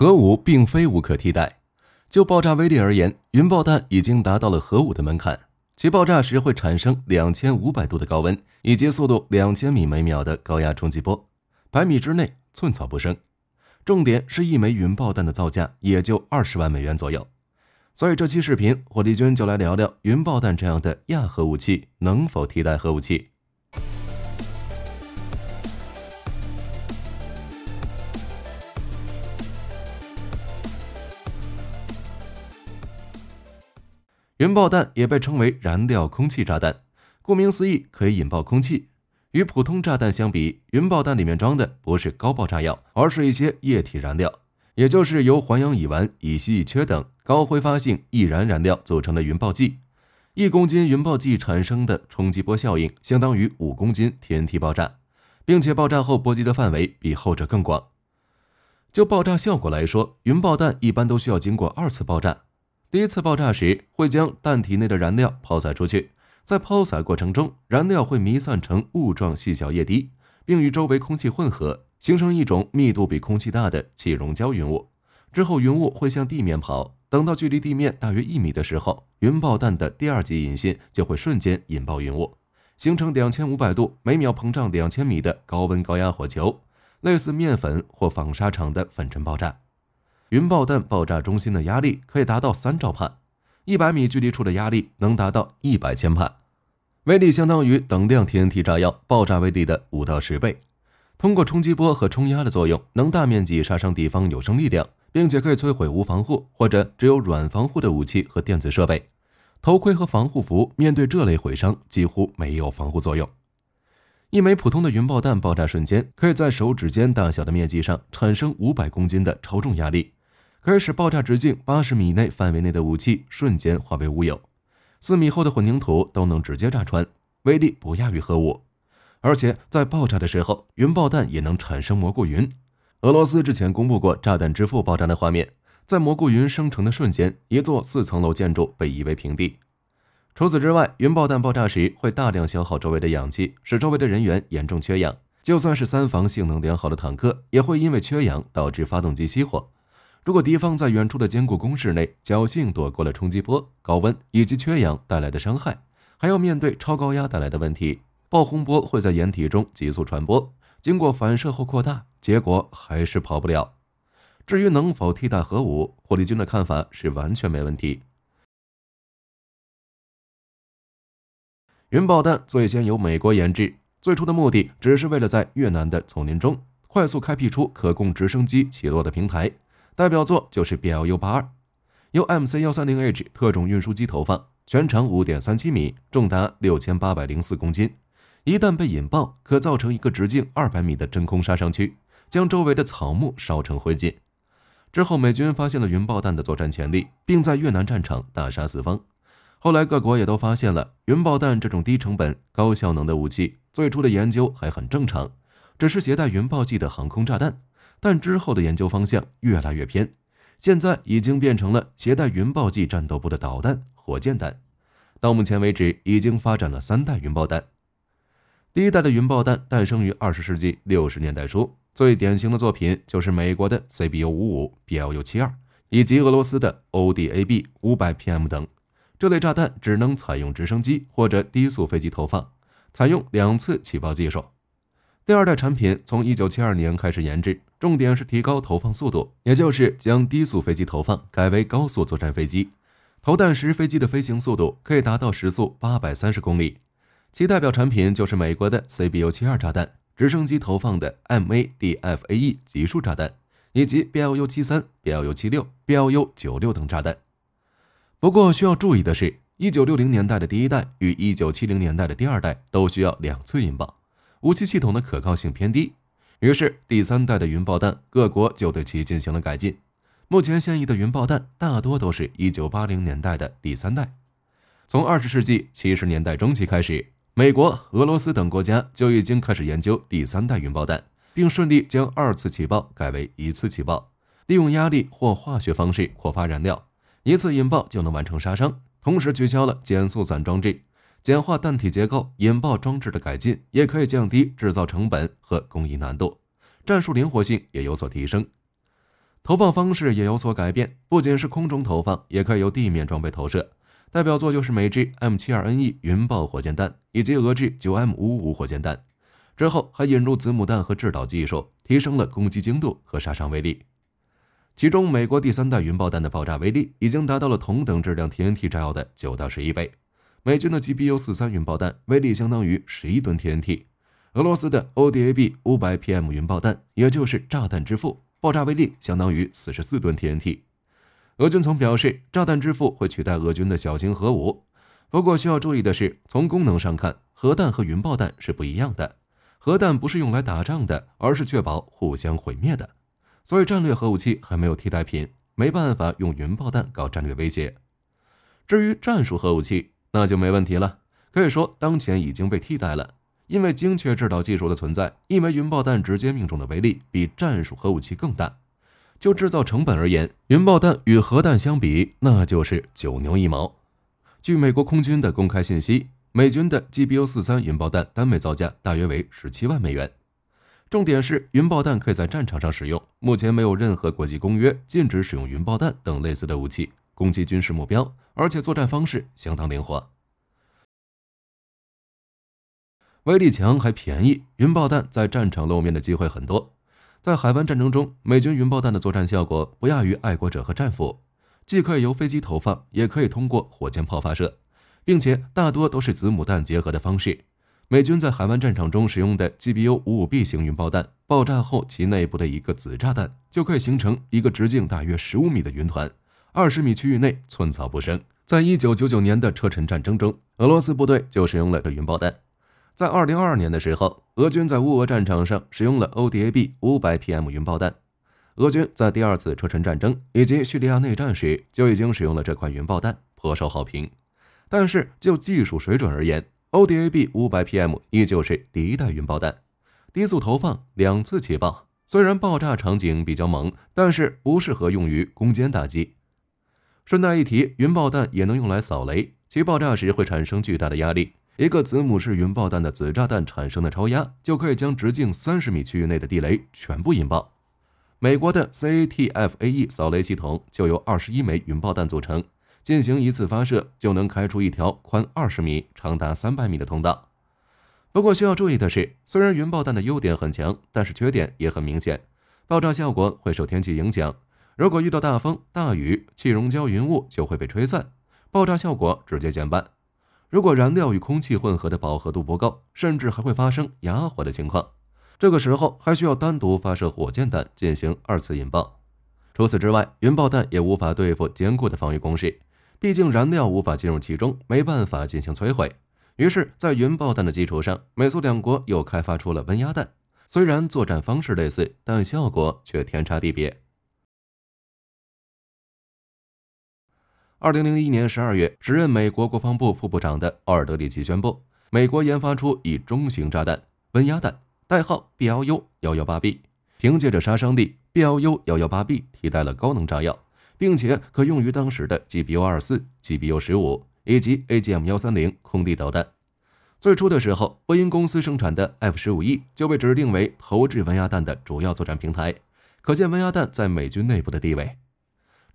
核武并非无可替代。就爆炸威力而言，云爆弹已经达到了核武的门槛。其爆炸时会产生两千五百度的高温，以及速度两千米每秒的高压冲击波，百米之内寸草不生。重点是一枚云爆弹的造价也就二十万美元左右。所以这期视频，火力军就来聊聊云爆弹这样的亚核武器能否替代核武器。云爆弹也被称为燃料空气炸弹，顾名思义，可以引爆空气。与普通炸弹相比，云爆弹里面装的不是高爆炸药，而是一些液体燃料，也就是由环氧乙烷、乙烯乙炔等高挥发性易燃燃料组成的云爆剂。一公斤云爆剂产生的冲击波效应相当于五公斤 TNT 爆炸，并且爆炸后波及的范围比后者更广。就爆炸效果来说，云爆弹一般都需要经过二次爆炸。第一次爆炸时，会将弹体内的燃料抛洒出去，在抛洒过程中，燃料会弥散成雾状细小液滴，并与周围空气混合，形成一种密度比空气大的气溶胶云雾。之后，云雾会向地面跑，等到距离地面大约一米的时候，云爆弹的第二级引信就会瞬间引爆云雾，形成两千五百度每秒膨胀两千米的高温高压火球，类似面粉或纺纱厂的粉尘爆炸。云爆弹爆炸中心的压力可以达到三兆帕，一百米距离处的压力能达到一百千帕，威力相当于等量 TNT 炸药爆炸威力的五到十倍。通过冲击波和冲压的作用，能大面积杀伤敌方有生力量，并且可以摧毁无防护或者只有软防护的武器和电子设备。头盔和防护服面对这类毁伤几乎没有防护作用。一枚普通的云爆弹爆炸瞬间，可以在手指尖大小的面积上产生五百公斤的超重压力。可以使爆炸直径八十米内范围内的武器瞬间化为乌有，四米厚的混凝土都能直接炸穿，威力不亚于核武。而且在爆炸的时候，云爆弹也能产生蘑菇云。俄罗斯之前公布过炸弹之父爆炸的画面，在蘑菇云生成的瞬间，一座四层楼建筑被夷为平地。除此之外，云爆弹爆炸时会大量消耗周围的氧气，使周围的人员严重缺氧。就算是三防性能良好的坦克，也会因为缺氧导致发动机熄火。如果敌方在远处的坚固工事内侥幸躲过了冲击波、高温以及缺氧带来的伤害，还要面对超高压带来的问题。爆轰波会在掩体中急速传播，经过反射后扩大，结果还是跑不了。至于能否替代核武，火力军的看法是完全没问题。云爆弹最先由美国研制，最初的目的只是为了在越南的丛林中快速开辟出可供直升机起落的平台。代表作就是 BLU 八二，由 MC 幺三零 H 特种运输机投放，全长五点三七米，重达六千八百零四公斤。一旦被引爆，可造成一个直径二百米的真空杀伤区，将周围的草木烧成灰烬。之后，美军发现了云爆弹的作战潜力，并在越南战场大杀四方。后来，各国也都发现了云爆弹这种低成本、高效能的武器。最初的研究还很正常，只是携带云爆剂的航空炸弹。但之后的研究方向越来越偏，现在已经变成了携带云爆剂战斗部的导弹、火箭弹。到目前为止，已经发展了三代云爆弹。第一代的云爆弹诞生于二十世纪六十年代初，最典型的作品就是美国的 CBU 五五、BLU 七二，以及俄罗斯的 ODAB 五百 PM 等。这类炸弹只能采用直升机或者低速飞机投放，采用两次起爆技术。第二代产品从一九七二年开始研制，重点是提高投放速度，也就是将低速飞机投放改为高速作战飞机。投弹时，飞机的飞行速度可以达到时速八百三十公里。其代表产品就是美国的 CBU 七二炸弹，直升机投放的 MADFAE 级数炸弹，以及 BLU 七三、BLU 七六、BLU 九六等炸弹。不过需要注意的是，一九六零年代的第一代与一九七零年代的第二代都需要两次引爆。武器系统的可靠性偏低，于是第三代的云爆弹各国就对其进行了改进。目前现役的云爆弹大多都是一九八零年代的第三代。从二十世纪七十年代中期开始，美国、俄罗斯等国家就已经开始研究第三代云爆弹，并顺利将二次起爆改为一次起爆，利用压力或化学方式扩发燃料，一次引爆就能完成杀伤，同时取消了减速伞装置。简化弹体结构，引爆装置的改进也可以降低制造成本和工艺难度，战术灵活性也有所提升。投放方式也有所改变，不仅是空中投放，也可以由地面装备投射。代表作就是美制 M72NE 云豹火箭弹以及俄制 9M55 火箭弹。之后还引入子母弹和制导技术，提升了攻击精度和杀伤威力。其中，美国第三代云爆弹的爆炸威力已经达到了同等质量 TNT 炸药的九到十一倍。美军的 GBU-43 云爆弹威力相当于十一吨 TNT。俄罗斯的 ODAB 500 PM 云爆弹，也就是炸弹之父，爆炸威力相当于四十四吨 TNT。俄军曾表示，炸弹之父会取代俄军的小型核武。不过需要注意的是，从功能上看，核弹和云爆弹是不一样的。核弹不是用来打仗的，而是确保互相毁灭的。所以战略核武器还没有替代品，没办法用云爆弹搞战略威胁。至于战术核武器，那就没问题了。可以说，当前已经被替代了。因为精确制导技术的存在，一枚云爆弹直接命中的威力比战术核武器更大。就制造成本而言，云爆弹与核弹相比，那就是九牛一毛。据美国空军的公开信息。美军的 GBU-43 云爆弹单枚造价大约为十七万美元。重点是云爆弹可以在战场上使用，目前没有任何国际公约禁止使用云爆弹等类似的武器攻击军事目标，而且作战方式相当灵活，威力强还便宜。云爆弹在战场露面的机会很多，在海湾战争中，美军云爆弹的作战效果不亚于爱国者和战斧，既可以由飞机投放，也可以通过火箭炮发射。并且大多都是子母弹结合的方式。美军在海湾战场中使用的 GBU-55B 型云爆弹，爆炸后其内部的一个子炸弹就可以形成一个直径大约十五米的云团，二十米区域内寸草不生。在一九九九年的车臣战争中，俄罗斯部队就使用了这云爆弹。在二零二二年的时候，俄军在乌俄战场上使用了 ODAB 五百 PM 云爆弹。俄军在第二次车臣战争以及叙利亚内战时就已经使用了这款云爆弹，颇受好评。但是就技术水准而言，ODAB 500 PM 依旧是第一代云爆弹，低速投放，两次起爆。虽然爆炸场景比较猛，但是不适合用于攻坚打击。顺带一提，云爆弹也能用来扫雷，其爆炸时会产生巨大的压力。一个子母式云爆弹的子炸弹产生的超压，就可以将直径三十米区域内的地雷全部引爆。美国的 CATFAE 扫雷系统就由二十一枚云爆弹组成。进行一次发射就能开出一条宽二十米、长达三百米的通道。不过需要注意的是，虽然云爆弹的优点很强，但是缺点也很明显。爆炸效果会受天气影响，如果遇到大风、大雨，气溶胶云雾就会被吹散，爆炸效果直接减半。如果燃料与空气混合的饱和度不够，甚至还会发生哑火的情况。这个时候还需要单独发射火箭弹进行二次引爆。除此之外，云爆弹也无法对付坚固的防御工事。毕竟燃料无法进入其中，没办法进行摧毁。于是，在云爆弹的基础上，美苏两国又开发出了温压弹。虽然作战方式类似，但效果却天差地别。二零零一年十二月，时任美国国防部副部长的奥尔德里奇宣布，美国研发出以中型炸弹温压弹，代号 BLU 幺幺八 B，凭借着杀伤力，BLU 幺幺八 B 替代了高能炸药。并且可用于当时的 GBU 二四、GBU 十五以及 AGM 幺三零空地导弹。最初的时候，波音公司生产的 F 十五 E 就被指定为投掷温压弹的主要作战平台，可见温压弹在美军内部的地位。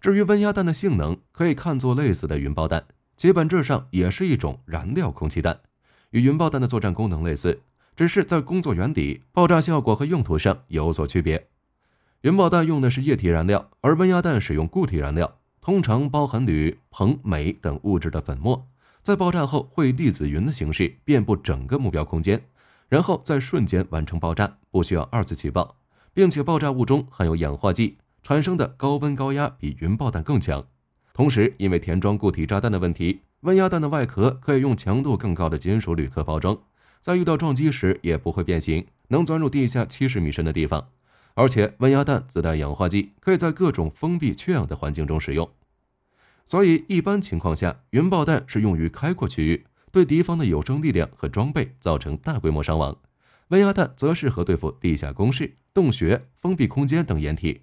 至于温压弹的性能，可以看作类似的云爆弹，其本质上也是一种燃料空气弹，与云爆弹的作战功能类似，只是在工作原理、爆炸效果和用途上有所区别。云爆弹用的是液体燃料，而温压弹使用固体燃料，通常包含铝、硼、镁等物质的粉末，在爆炸后会粒子云的形式遍布整个目标空间，然后在瞬间完成爆炸，不需要二次起爆，并且爆炸物中含有氧化剂，产生的高温高压比云爆弹更强。同时，因为填装固体炸弹的问题，温压弹的外壳可以用强度更高的金属铝壳包装，在遇到撞击时也不会变形，能钻入地下七十米深的地方。而且温压弹自带氧化剂，可以在各种封闭缺氧的环境中使用。所以一般情况下，云爆弹是用于开阔区域，对敌方的有生力量和装备造成大规模伤亡；温压弹则适合对付地下工事、洞穴、封闭空间等掩体。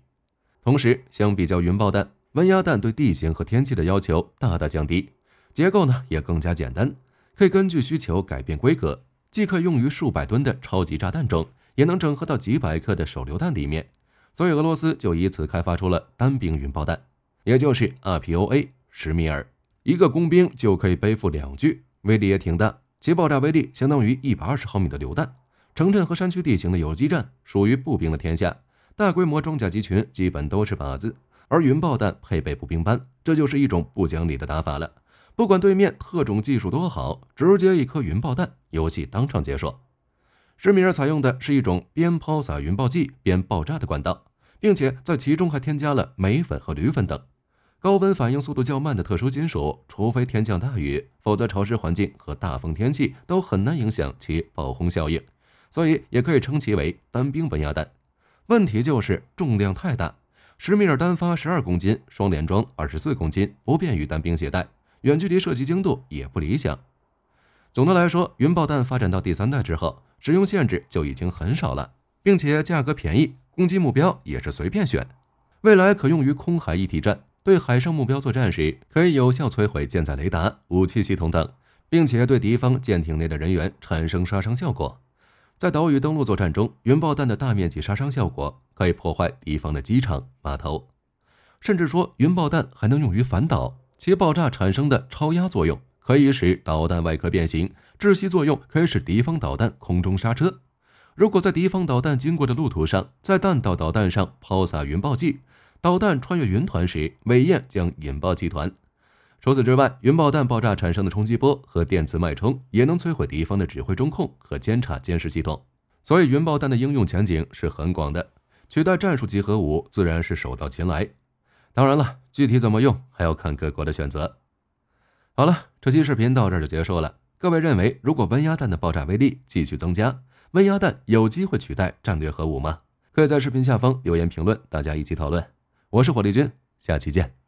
同时，相比较云爆弹，温压弹对地形和天气的要求大大降低，结构呢也更加简单，可以根据需求改变规格，既可用于数百吨的超级炸弹中。也能整合到几百克的手榴弹里面，所以俄罗斯就以此开发出了单兵云爆弹，也就是 RPOA 什米尔，一个工兵就可以背负两具，威力也挺大，其爆炸威力相当于一百二十毫米的榴弹。城镇和山区地形的游击战属于步兵的天下，大规模装甲集群基本都是靶子，而云爆弹配备步兵班，这就是一种不讲理的打法了。不管对面特种技术多好，直接一颗云爆弹，游戏当场结束。施米尔采用的是一种边抛洒云爆剂边爆炸的管道，并且在其中还添加了镁粉和铝粉等高温反应速度较慢的特殊金属。除非天降大雨，否则潮湿环境和大风天气都很难影响其爆轰效应。所以也可以称其为单兵稳压弹。问题就是重量太大，施米尔单发十二公斤，双连装二十四公斤，不便于单兵携带，远距离射击精度也不理想。总的来说，云爆弹发展到第三代之后，使用限制就已经很少了，并且价格便宜，攻击目标也是随便选。未来可用于空海一体战，对海上目标作战时，可以有效摧毁舰载雷达、武器系统等，并且对敌方舰艇内的人员产生杀伤效果。在岛屿登陆作战中，云爆弹的大面积杀伤效果可以破坏敌方的机场、码头，甚至说云爆弹还能用于反导。其爆炸产生的超压作用可以使导弹外壳变形，窒息作用可以使敌方导弹空中刹车。如果在敌方导弹经过的路途上，在弹道导弹上抛洒云爆剂，导弹穿越云团时，尾焰将引爆气团。除此之外，云爆弹爆炸产生的冲击波和电磁脉冲也能摧毁敌方的指挥中控和监察监视系统，所以云爆弹的应用前景是很广的，取代战术集合武自然是手到擒来。当然了，具体怎么用还要看各国的选择。好了，这期视频到这儿就结束了。各位认为，如果温压弹的爆炸威力继续增加，温压弹有机会取代战略核武吗？可以在视频下方留言评论，大家一起讨论。我是火力军，下期见。